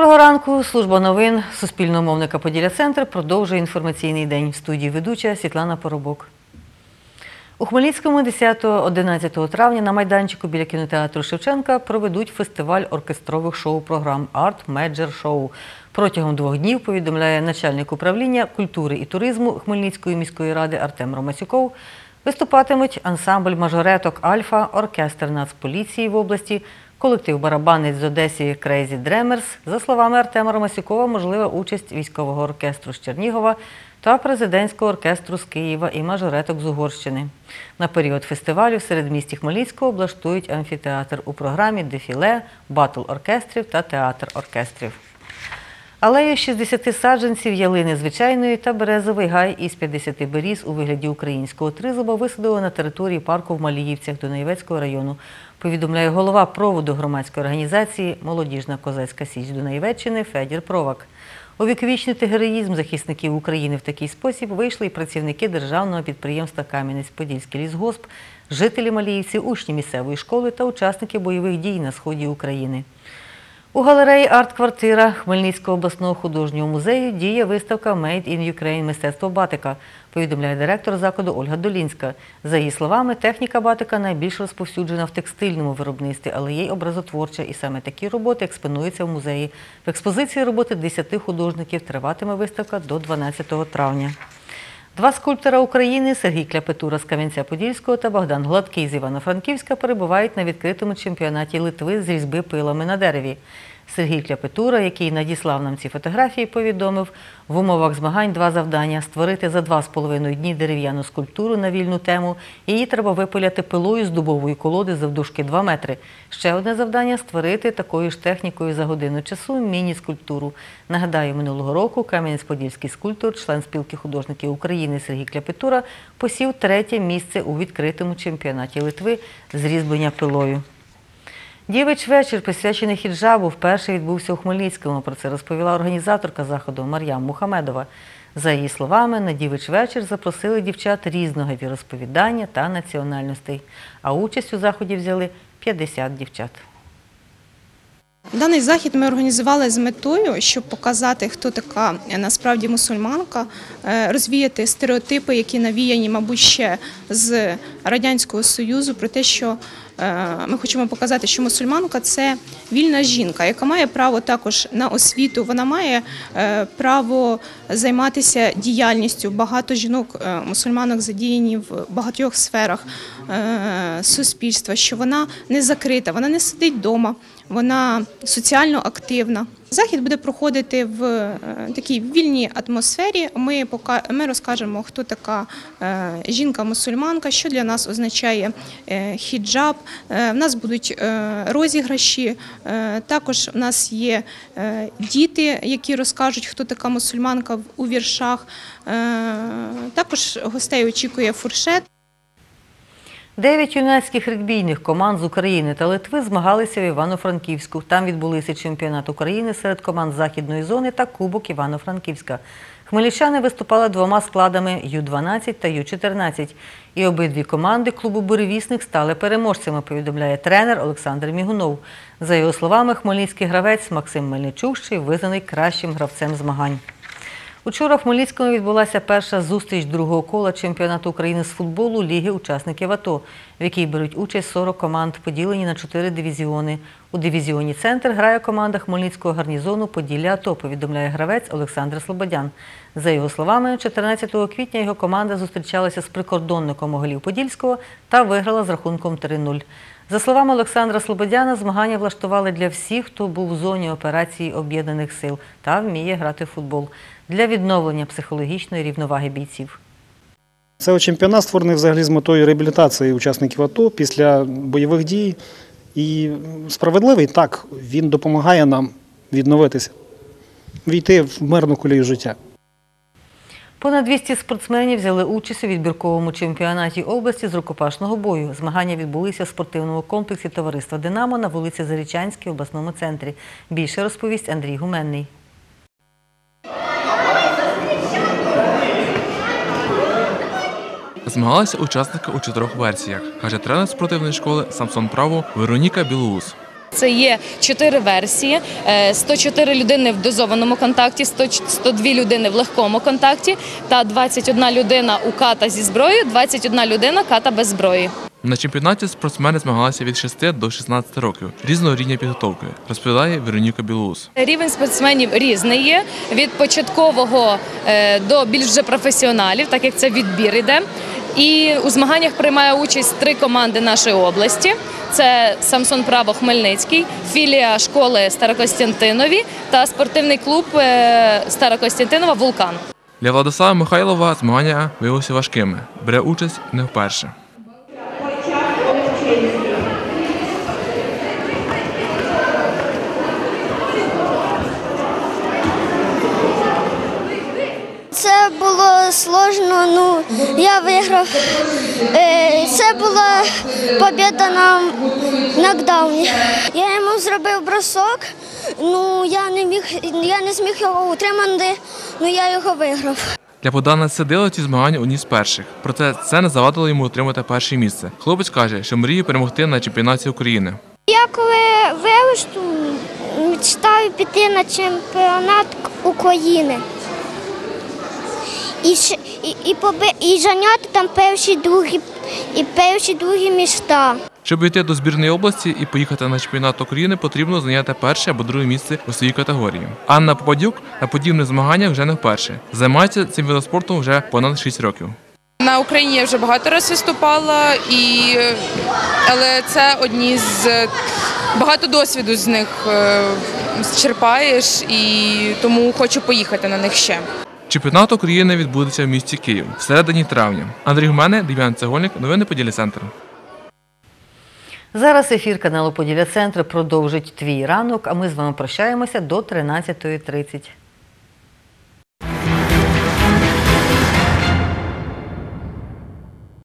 Доброго ранку. Служба новин Суспільного мовника Поділля Центр продовжує інформаційний день. В студії ведуча Світлана Поробок. У Хмельницькому 10-11 травня на майданчику біля кінотеатру Шевченка проведуть фестиваль оркестрових шоу-програм Арт Меджер Шоу. Протягом двох днів повідомляє начальник управління культури і туризму Хмельницької міської ради Артем Ромасюков. Виступатимуть ансамбль мажореток Альфа, оркестр Нацполіції в області, колектив барабанець з Одесі Крейзі Дремерс. За словами Артема Ромасюкова, можлива участь військового оркестру з Чернігова та президентського оркестру з Києва і мажореток з Угорщини. На період фестивалю в середмісті Хмельницького облаштують амфітеатр у програмі Дефіле, батл оркестрів та театр оркестрів. Алею 60 саджанців ялини звичайної та березовий гай із 50 беріз у вигляді українського тризуба висадили на території парку в Маліївцях Дунаєвецького району. Повідомляє голова проводу громадської організації Молодіжна козацька січ Дунаєвеччини Федір Провак. Увіковічнити героїзм захисників України в такий спосіб вийшли і працівники державного підприємства Кам'янець-Подільський лісгосп, жителі Маліївців, учні місцевої школи та учасники бойових дій на сході України. У галереї «Арт-квартира» Хмельницького обласного художнього музею діє виставка «Made in Ukraine. Мистецтво батика», повідомляє директор закладу Ольга Долінська. За її словами, техніка батика найбільш розповсюджена в текстильному виробництві, але є й образотворча, і саме такі роботи експонуються в музеї. В експозиції роботи 10 художників триватиме виставка до 12 травня. Два скульптора України Сергій Кляпетура з Кам'янця-Подільського та Богдан Гладкий з Івано-Франківська перебувають на відкритому чемпіонаті Литви з різьби пилами на дереві. Сергій Кляпетура, який надіслав нам ці фотографії, повідомив, в умовах змагань два завдання – створити за два з половиною дні дерев'яну скульптуру на вільну тему. Її треба випиляти пилою з дубової колоди завдовжки 2 метри. Ще одне завдання – створити такою ж технікою за годину часу міні-скульптуру. Нагадаю, минулого року Кам'янець-Подільський скульптор, член спілки художників України Сергій Кляпетура, посів третє місце у відкритому чемпіонаті Литви з різьблення пилою. Дівич вечір, присвячений хіджабу, вперше відбувся у Хмельницькому. Про це розповіла організаторка заходу Мар'ям Мухамедова. За її словами, на дівич вечір запросили дівчат різного віросповідання та національностей. А участь у заході взяли 50 дівчат. Даний захід ми організували з метою, щоб показати, хто така насправді мусульманка, е, розвіяти стереотипи, які навіяні, мабуть, ще з радянського союзу, про те, що е, ми хочемо показати, що мусульманка це вільна жінка, яка має право також на освіту. Вона має право займатися діяльністю. Багато жінок мусульманок задіяні в багатьох сферах суспільства, що вона не закрита, вона не сидить вдома вона соціально активна. Захід буде проходити в е, такій вільній атмосфері. Ми ми розкажемо, хто така е, жінка-мусульманка, що для нас означає е, хіджаб. В нас будуть розіграші. Також в нас є діти, які розкажуть, хто така мусульманка у віршах. Також гостей очікує фуршет. Дев'ять юнацьких регбійних команд з України та Литви змагалися в Івано-Франківську. Там відбулися чемпіонат України серед команд західної зони та Кубок Івано-Франківська. Хмельничани виступали двома складами Ю-12 та Ю-14. І обидві команди клубу Буревісник стали переможцями, повідомляє тренер Олександр Мігунов. За його словами, хмельницький гравець Максим Мельничук ще й визнаний кращим гравцем змагань. Учора в Хмельницькому відбулася перша зустріч другого кола чемпіонату України з футболу Ліги учасників АТО, в якій беруть участь 40 команд, поділені на 4 дивізіони. У дивізіоні Центр грає команда Хмельницького гарнізону Поділля АТО, повідомляє гравець Олександр Слободян. За його словами, 14 квітня його команда зустрічалася з прикордонником Оголів Подільського та виграла з рахунком 3-0. За словами Олександра Слободяна, змагання влаштували для всіх, хто був в зоні операції об'єднаних сил та вміє грати в футбол для відновлення психологічної рівноваги бійців. Це чемпіонат створений взагалі з метою реабілітації учасників АТО після бойових дій. І справедливий так, він допомагає нам відновитися, війти в мирну колію життя. Понад 200 спортсменів взяли участь у відбірковому чемпіонаті області з рукопашного бою. Змагання відбулися в спортивному комплексі товариства Динамо на вулиці Зарічанській обласному центрі. Більше розповість Андрій Гуменний. Змагалися учасники у чотирьох версіях, каже тренер спортивної школи Самсон Право Вероніка Білоус. Це є чотири версії: Е, 104 людини в дозованому контакті, 100 102 людини в легкому контакті та 21 людина у ката зі зброєю, 21 людина ката без зброї. На чемпіонаті спортсмени змагалися від 6 до 16 років різного рівня підготовки, розповідає Вероніка Білоус. Рівень спортсменів різний є від початкового е, до більш вже професіоналів, так як це відбір іде. І у змаганнях приймає участь три команди нашої області: це Самсон Право Хмельницький, філія школи Старокостянтинові та спортивний клуб е, Старокостянтинова Вулкан. Для Владислава Михайлова змагання виявилися важкими. Бере участь не вперше. Це було сложно, ну я виграв. Е, Це була побіда на нокдауні. Я йому зробив бросок, ну я не міг, я не зміг його утримати, ну я його виграв. Для Богдана Сидила ці змагання одні з перших. Проте це не завадило йому отримати перше місце. Хлопець каже, що мріє перемогти на чемпіонаті України. Я коли виросту, мечтаю піти на чемпіонат України. І, ще- і, і, поби- і зайняти там перші другі, і перші другі міста. Щоб йти до збірної області і поїхати на чемпіонат України, потрібно зайняти перше або друге місце у своїй категорії. Анна Попадюк на подібних змаганнях вже не вперше. Займається цим видом спорту вже понад 6 років. На Україні я вже багато разів виступала, і... але це одні з багато досвіду з них е, черпаєш, і тому хочу поїхати на них ще. Чемпіонат України відбудеться в місті Київ в середині травня. Андрій Гумене, Дем'ян Цегольник, новини Поділля Центр. Зараз ефір каналу Поділля Центр продовжить твій ранок, а ми з вами прощаємося до 13.30.